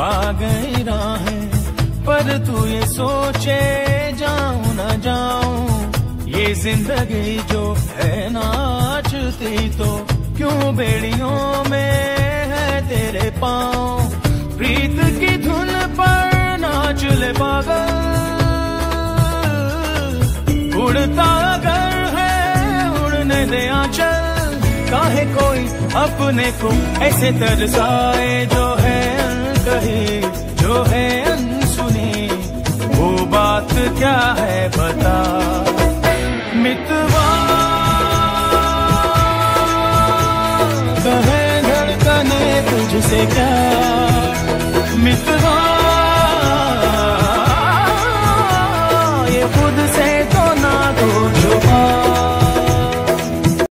पा गई राहें पर तू ये सोचे जाऊँ ना जाऊँ। ये ज़िंदगी जो है नाचती तो क्यों बेड़ियों में है तेरे पाँव? प्रीत की धुन पर नाच ले पागल। उड़ता अगर है, उड़ने दे आंचल। काहे कोई अपने को ऐसे तरसाए जो कही, जो है अनसुनी, वो बात क्या है बता। मितवा, कहे धड़कने तुझसे क्या? मितवा